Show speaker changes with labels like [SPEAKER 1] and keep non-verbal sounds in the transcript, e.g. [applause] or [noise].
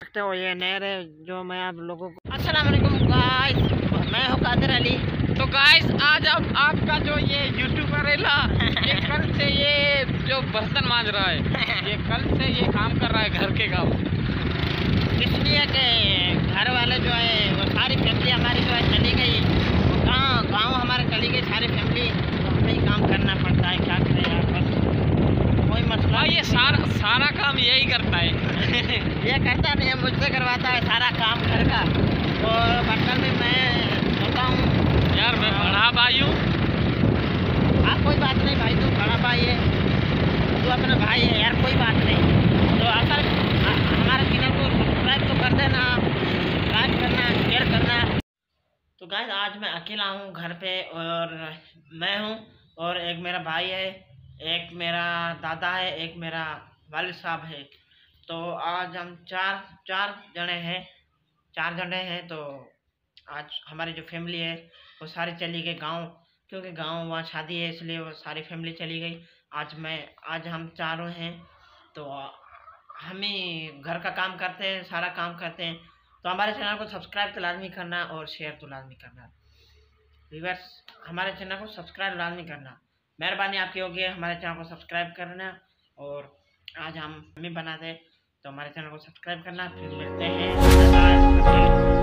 [SPEAKER 1] देखते हो ये नहर है जो मैं आप लोगों को अस्सलाम वालेकुम गाइस मैं हूँ कादिर अली।
[SPEAKER 2] तो गाइस आज अब आपका जो ये यूट्यूबर है ना ये कल से ये जो बर्तन मांज रहा है ये कल से ये काम कर रहा है घर के काम।
[SPEAKER 1] इसलिए कि घर वाले जो है वो सारी फैमिली हमारी जो है चली गई। वो गाँव गाँव हमारे चली गई सारी फैमिली तो हमें ही काम करना पड़ता है क्या
[SPEAKER 2] हाँ ये सारा सारा काम यही करता है। [laughs]
[SPEAKER 1] ये करता नहीं है मुझसे करवाता है सारा काम घर का। और बर्तन भी मैं धोता हूँ।
[SPEAKER 2] यार मैं बड़ा भाई हूँ।
[SPEAKER 1] हाँ कोई बात नहीं भाई तू बड़ा भाई है। तू अपना भाई है यार कोई बात नहीं। तो असल हमारे चैनल को सब्सक्राइब तो कर देना लाइक करना शेयर करना। तो गाइस आज मैं अकेला हूँ घर पे और मैं हूँ और एक मेरा भाई है। एक मेरा दादा है, एक मेरा वालिद साहब है। तो आज हम चार चार जने हैं, चार जने हैं तो आज हमारी जो फैमिली है, वो सारी चली गई गाँव, क्योंकि गाँव वहाँ शादी है, इसलिए वो सारी फैमिली चली गई। आज मैं, आज हम चारों हैं तो हम ही घर का काम करते हैं, सारा काम करते हैं। तो हमारे चैनल को सब्सक्राइब तो लाजमी करना और शेयर तो लाजमी करना। व्यूवर्स हमारे चैनल को सब्सक्राइब लाजमी करना। मेहरबानी आपकी होगी। हमारे चैनल को सब्सक्राइब करना और आज हम बना दे तो हमारे चैनल को सब्सक्राइब करना। फिर मिलते हैं।